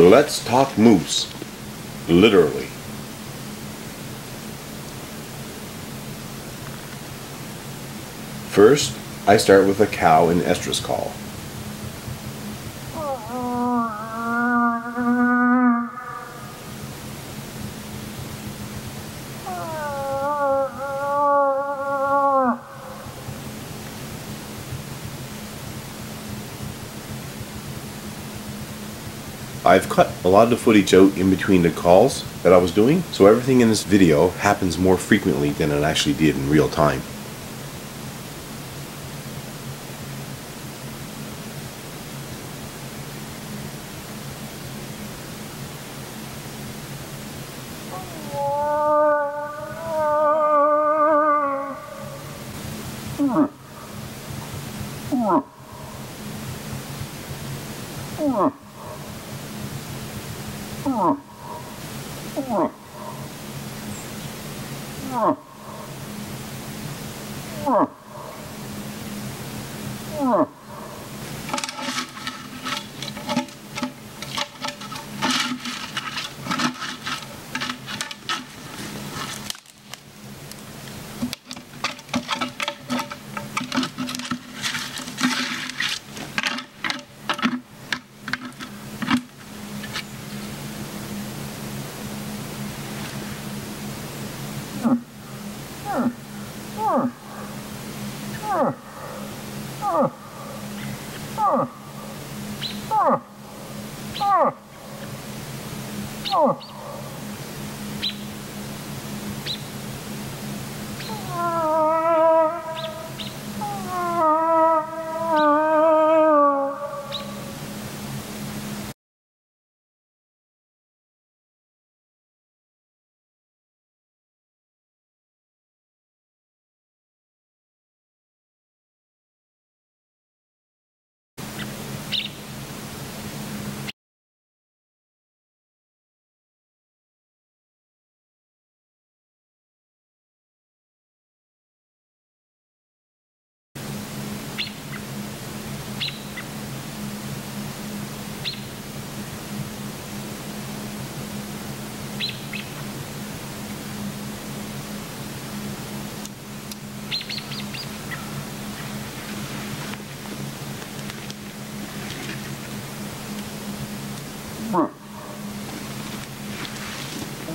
Let's talk moose. Literally. First, I start with a cow in estrus call. I've cut a lot of the footage out in between the calls that I was doing, so everything in this video happens more frequently than it actually did in real time.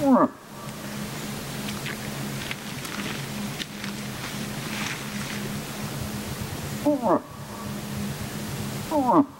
うん。うん。うん。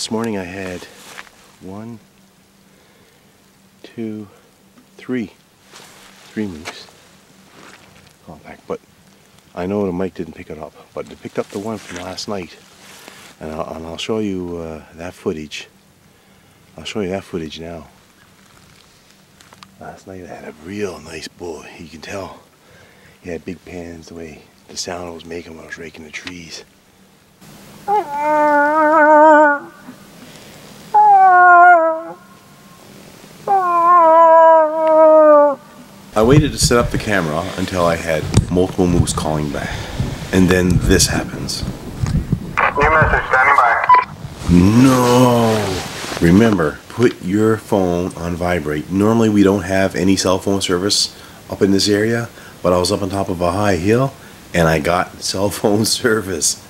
This morning I had one, two, three, three moose compact, but I know the mic didn't pick it up, but it picked up the one from last night, and I'll, and I'll show you uh, that footage. I'll show you that footage now. Last night I had a real nice bull. You can tell he had big pans the way the sound I was making when I was raking the trees. Waited to set up the camera until I had multiple moose calling back. And then this happens. New message, standing by. No! Remember, put your phone on vibrate. Normally we don't have any cell phone service up in this area, but I was up on top of a high hill and I got cell phone service.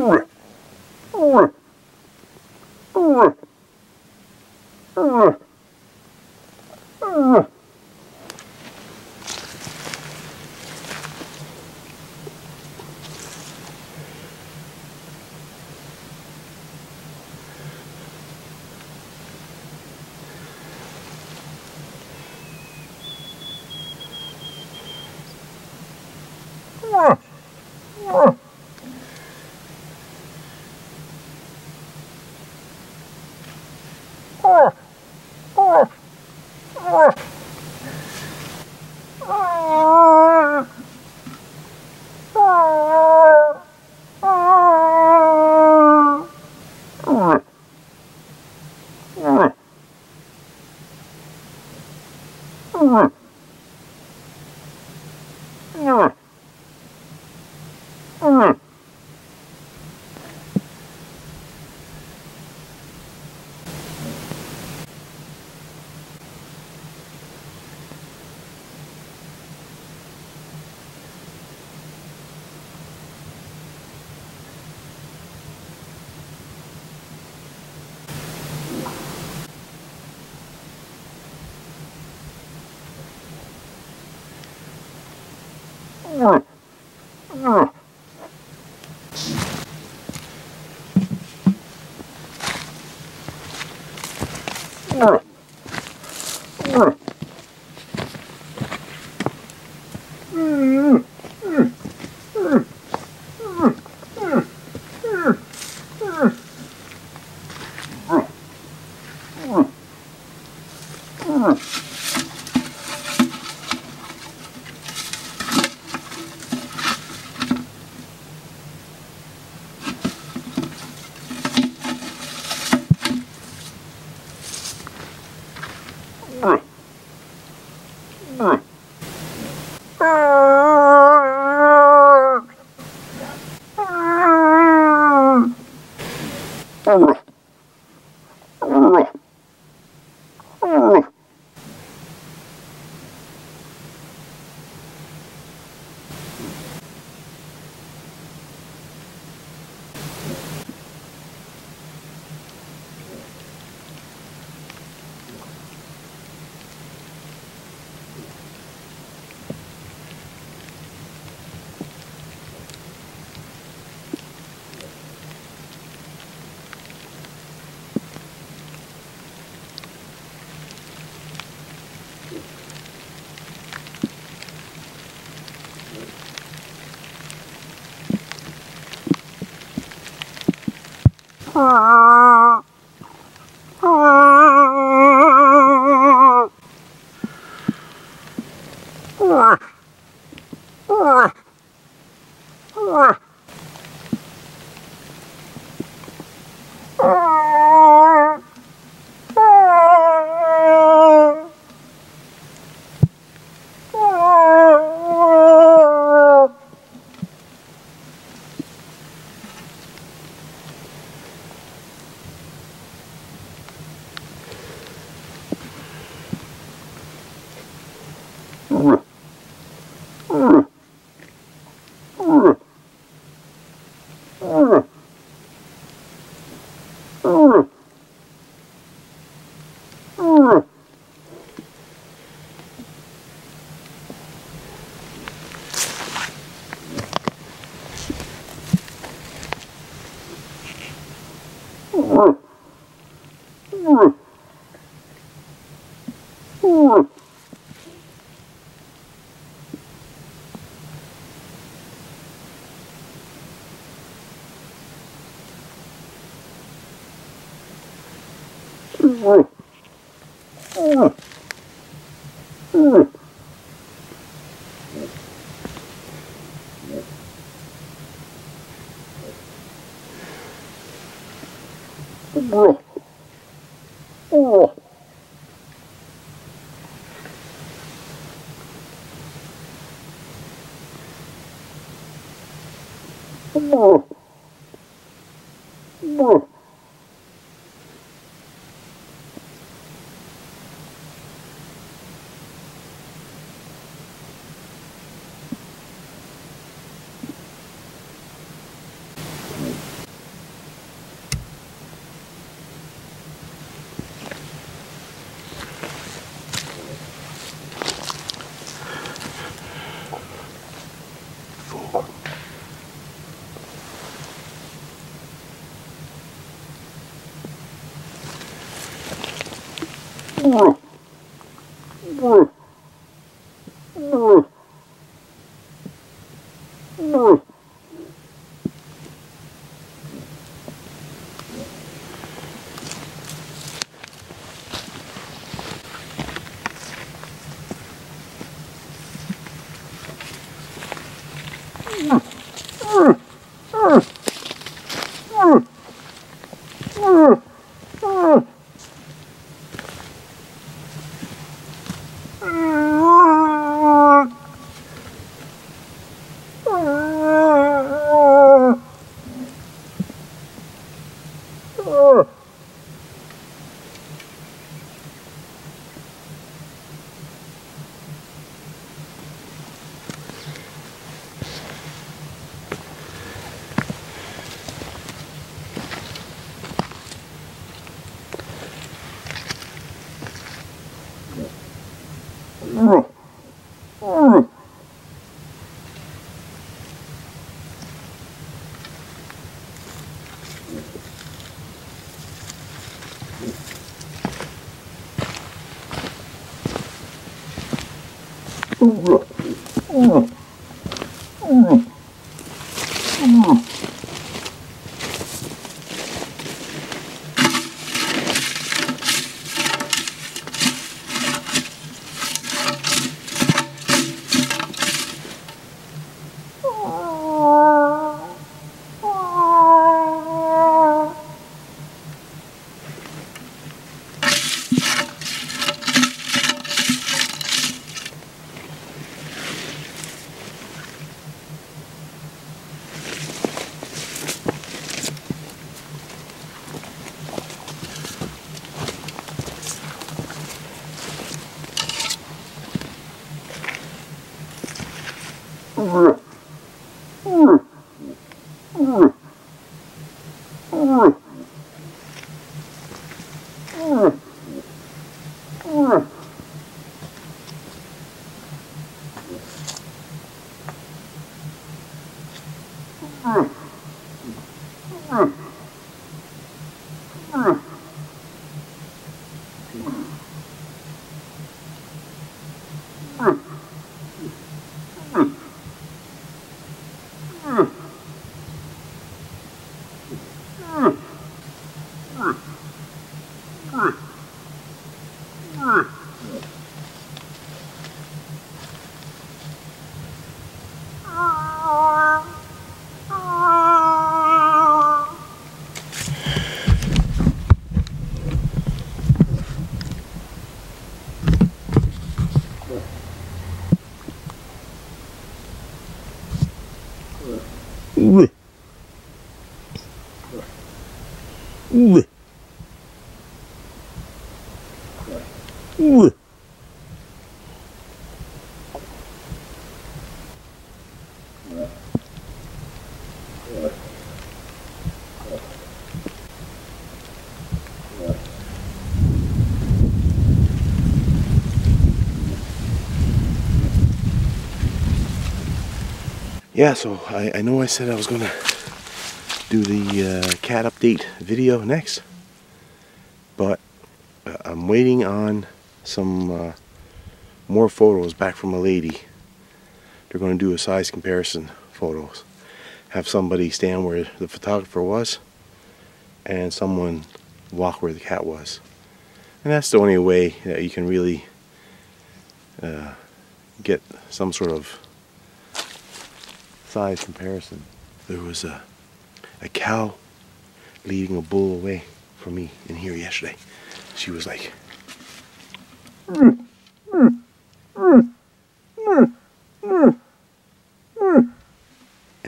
Ruh. Ruh. Ruh. Mm-hmm. Urgh. Aww. Mm-hmm. Fool. Mm-hmm. Ooh. fruit. Yeah, so I, I know I said I was gonna do the uh, cat update video next, but uh, I'm waiting on some uh, more photos back from a lady. They're going to do a size comparison photos. Have somebody stand where the photographer was and someone walk where the cat was. And that's the only way that you can really uh, get some sort of size comparison. There was a, a cow leading a bull away from me in here yesterday. She was like, and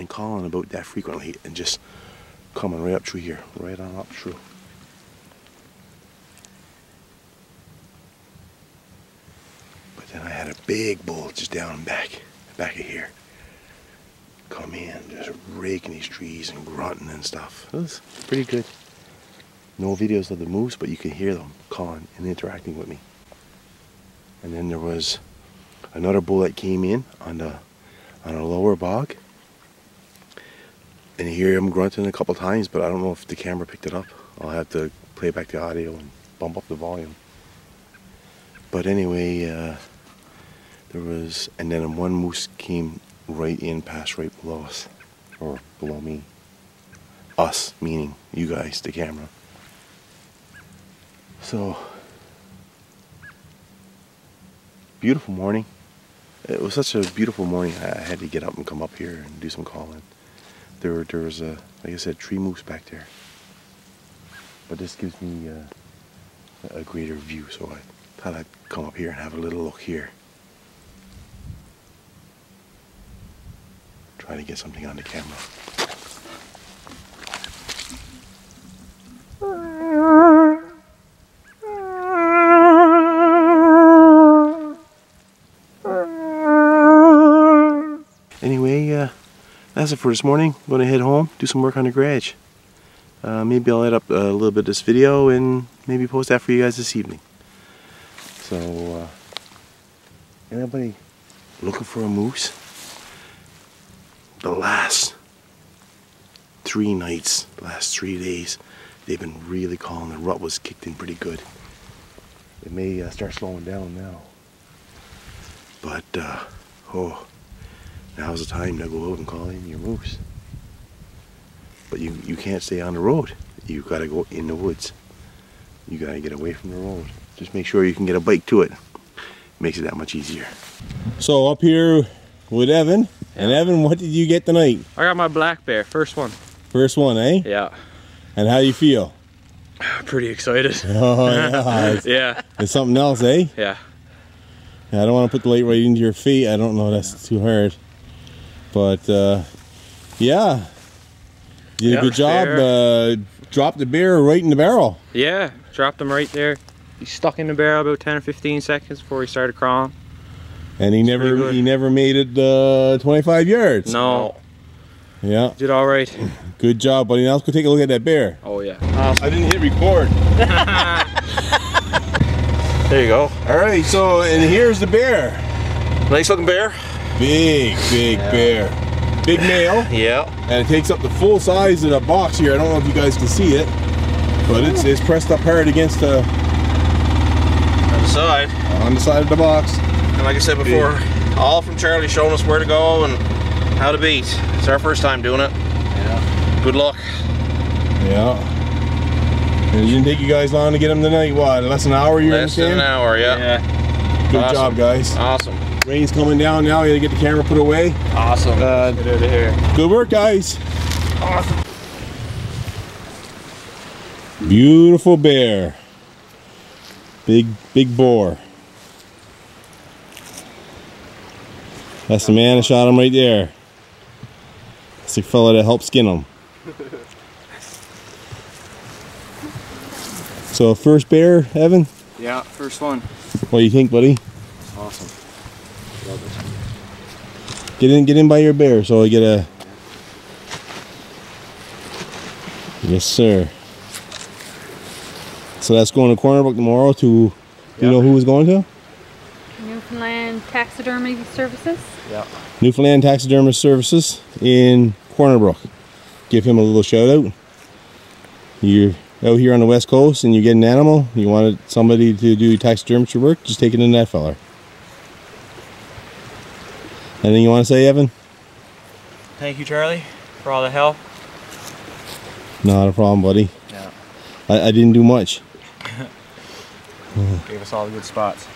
calling about that frequently and just coming right up through here, right on up through. But then I had a big bull just down back, back of here. Come in, just raking these trees and grunting and stuff. It was pretty good. No videos of the moose, but you can hear them calling and interacting with me. And then there was another bull that came in on the on a lower bog. And you hear him grunting a couple times, but I don't know if the camera picked it up. I'll have to play back the audio and bump up the volume. But anyway, uh, there was, and then one moose came right in past right below us, or below me. Us, meaning you guys, the camera. So, beautiful morning. It was such a beautiful morning. I had to get up and come up here and do some calling. There, there was a, like I said, tree moose back there. But this gives me uh, a greater view, so I thought I'd come up here and have a little look here. Try to get something on the camera. That's it for this morning. I'm going to head home, do some work on the garage. Uh, maybe I'll edit up a little bit of this video and maybe post that for you guys this evening. So, uh, anybody looking for a moose? The last three nights, the last three days, they've been really calling. The rut was kicked in pretty good. It may uh, start slowing down now. But, uh, oh, now's the time to go out and call in your moose. But you, you can't stay on the road. You've gotta go in the woods. You gotta get away from the road. Just make sure you can get a bike to it. Makes it that much easier. So up here with Evan. And Evan, what did you get tonight? I got my black bear, first one. First one, eh? Yeah, And how do you feel? pretty excited. Oh yeah, it's, yeah, it's something else, eh? yeah. Yeah, I don't want to put the light right into your feet. I don't know, that's too hard. But uh, yeah, you did Yeah, a good job. fair. Uh, dropped the bear right in the barrel. Yeah, dropped him right there. He stuck in the barrel about 10 or 15 seconds before he started crawling. And he pretty never he never made it uh, 25 yards. No, Yeah, did all right. good job, buddy. Now let's go take a look at that bear. Oh yeah. I didn't hit record. There you go. All right, so and here's the bear. Nice looking bear. Big, big bear. Big male. Yeah. and it takes up the full size of the box here. I don't know if you guys can see it, but it's, it's pressed up hard against the On the side. on the side of the box. And like I said before, all from Charlie showing us where to go and how to beat. It's our first time doing it. Yeah. Good luck. Yeah. And it didn't take you guys long to get them tonight. What, less than an hour? You Less than understand? an hour, yeah. Good Awesome. job, guys. Awesome. Rain's coming down now. We gotta get the camera put away. Awesome. Uh, get out of here. Good work, guys. Awesome. Beautiful bear. Big, big boar. That's the man that shot him right there. That's the fella that helped skin him. So first bear, Evan. Yeah, first one. What do you think, buddy? Awesome. Get in, get in by your bear, so I get a. Yes, sir. So that's going to Corner Brook tomorrow. To you know who is going to Newfoundland Taxidermy Services. Yeah. Newfoundland Taxidermy Services in Corner Brook. Give him a little shout out. You're out here on the west coast and you get an animal, you want somebody to do taxidermy work, just take it in that feller. Anything you want to say, Evan? Thank you, Charlie, for all the help. Not a problem, buddy. Yeah. I, I didn't do much. Gave us all the good spots.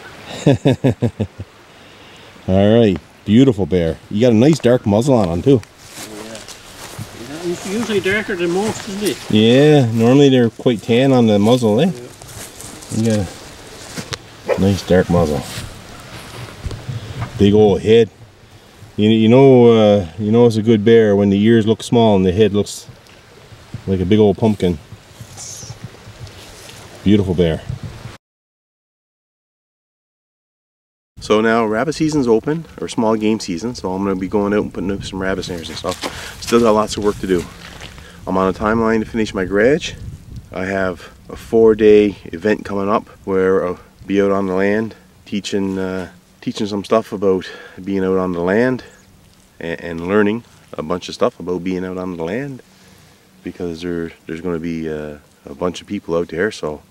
All right, beautiful bear. You got a nice dark muzzle on him too. It's usually darker than most, isn't it? Yeah, normally they're quite tan on the muzzle, eh? You got a nice dark muzzle. Big old head. You, you know uh, you know it's a good bear when the ears look small and the head looks like a big old pumpkin. Beautiful bear. So now rabbit season's open, or small game season, so I'm going to be going out and putting up some rabbit snares and stuff. Still got lots of work to do. I'm on a timeline to finish my garage. I have a four day event coming up where I'll be out on the land teaching uh, teaching some stuff about being out on the land and, and learning a bunch of stuff about being out on the land because there, there's going to be uh, a bunch of people out there. So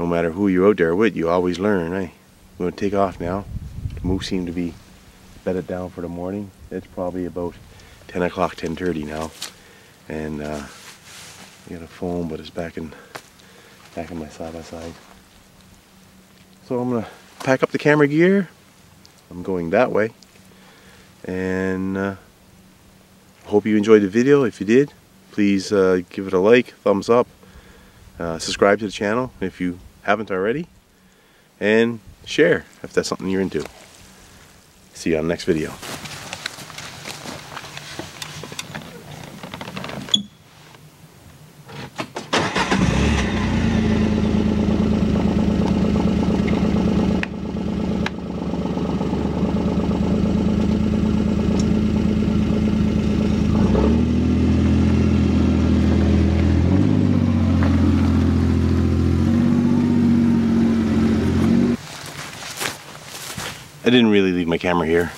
no matter who you're out there with you always learn I'm going to take off now. The moose seem to be bedded down for the morning. It's probably about 10 o'clock 10.30 now. And uh, I got a phone but it's back in back in my side by side. So I'm gonna pack up the camera gear I'm going that way. And uh, hope you enjoyed the video. If you did please uh, give it a like thumbs up uh, subscribe to the channel if you haven't already and share if that's something you're into. See you on the next video I didn't really leave my camera here.